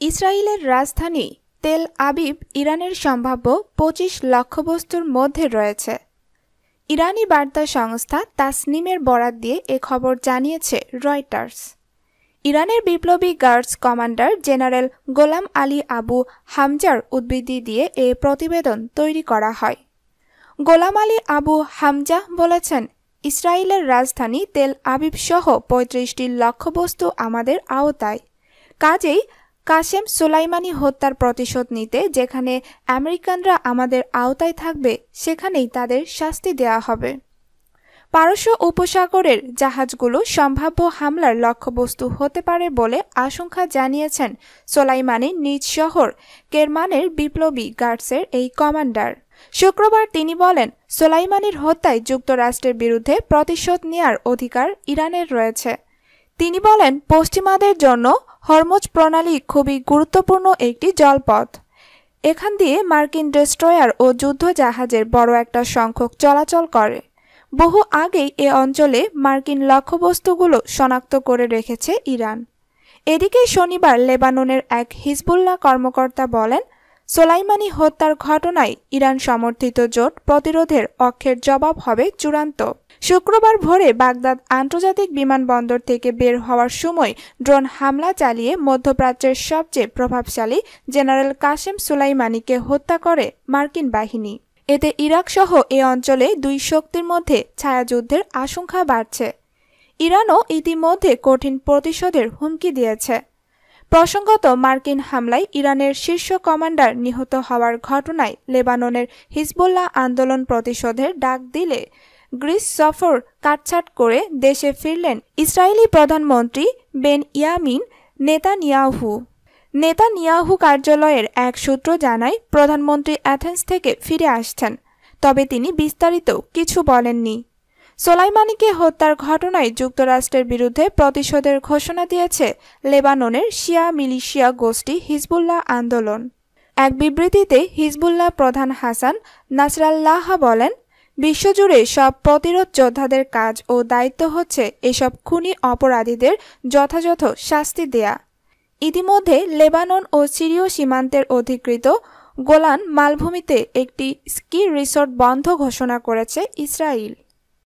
ইসরায়েলের রাজধানী Tel Aviv ইরানের সম্ভাব্য পঁচিশ লক্ষ্যবস্তুর মধ্যে রয়েছে। ইরানি বার্তা সংস্থা তাসনিমের বরাত দিয়ে এ খবর জানিয়েছে রয়টার্স। ইরানের বিপ্লবী guards commander general Gholam Ali Abu হামজার উদ্বৃত্তি দিয়ে এ প্রতিবেদন তৈরি করা হয়। গোলাম আলী আবু হামজা বলেছেন ইসরায়েলের রাজধানী তেল আবিব সহ পঁয়ত্রিশটি লক্ষ্যবস্তু আমাদের আওতায়। কাজেই কাশেম সোলাইমানি হত্যার প্রতিশোধ নিতে যেখানে আমেরিকানরা আমাদের আওতায় থাকবে, সেখানেই তাদের শাস্তি দেওয়া হবে। পারস্য উপসাগরের জাহাজগুলো সম্ভাব্য হামলার লক্ষ্যবস্তু হতে পারে বলে আশঙ্কা জানিয়েছেন সোলাইমানির নিজ শহর কেরমানের বিপ্লবী গার্ডসের এই কমান্ডার। শুক্রবার তিনি বলেন, সোলাইমানির হত্যায় যুক্তরাষ্ট্রের বিরুদ্ধে প্রতিশোধ নেয়ার অধিকার ইরানের রয়েছে। তিনি বলেন, পশ্চিমাদের জন্য হরমোজ প্রণালী খুবই গুরুত্বপূর্ণ একটি জলপথ। এখান দিয়ে মার্কিন ডেস্ট্রয়ার ও যুদ্ধ জাহাজের বড় একটা সংখ্যক চলাচল করে। বহু আগেই এ অঞ্চলে মার্কিন লক্ষ্যবস্তুগুলো শনাক্ত করে রেখেছে ইরান। এদিকে শনিবার লেবাননের এক হিজবুল্লাহ কর্মকর্তা বলেন, সোলাইমানি হত্যার ঘটনায় ইরান সমর্থিত জোট প্রতিরোধের অক্ষের জবাব হবে চূড়ান্ত। শুক্রবার ভোরে বাগদাদ আন্তর্জাতিক বিমানবন্দর থেকে বের হওয়ার সময় ড্রোন হামলা চালিয়ে মধ্যপ্রাচ্যের সবচেয়ে প্রভাবশালী জেনারেল কাশেম সুলাইমানিকে হত্যা করে মার্কিন বাহিনী। এতে ইরাক সহ এ অঞ্চলে দুই শক্তির মধ্যে ছায়াযুদ্ধের আশঙ্কা বাড়ছে। ইরানও ইতিমধ্যে কঠিন প্রতিশোধের হুমকি দিয়েছে। প্রসঙ্গত, মার্কিন হামলায় ইরানের শীর্ষ কমান্ডার নিহত হওয়ার ঘটনায় লেবাননের হিজবুল্লাহ আন্দোলন প্রতিশোধের ডাক দিলে গ্রিস সফর কাটছাট করে দেশে ফিরলেন ইসরায়েলি প্রধানমন্ত্রী বেন ইয়ামিন নেতানিয়াহু। নেতানিয়াহু কার্যালয়ের এক সূত্র জানায়, প্রধানমন্ত্রী অ্যাথেন্স থেকে ফিরে আসছেন, তবে তিনি বিস্তারিত কিছু বলেননি। সোলাইমানিকে হত্যার ঘটনায় যুক্তরাষ্ট্রের বিরুদ্ধে প্রতিশোধের ঘোষণা দিয়েছে লেবাননের শিয়া মিলিশিয়া গোষ্ঠী হিজবুল্লাহ আন্দোলন। এক বিবৃতিতে হিজবুল্লাহ প্রধান হাসান নাসরাল্লাহ বলেন বিশ্বজুড়ে সব প্রতিরোধ যোদ্ধাদের কাজ ও দায়িত্ব হচ্ছে এসব খুনি অপরাধীদের যথাযথ শাস্তি দেয়া। ইতিমধ্যে লেবানন ও সিরীয় সীমান্তের অধিকৃত গোলান মালভূমিতে একটি স্কি রিসোর্ট বন্ধ ঘোষণা করেছে ইসরায়েল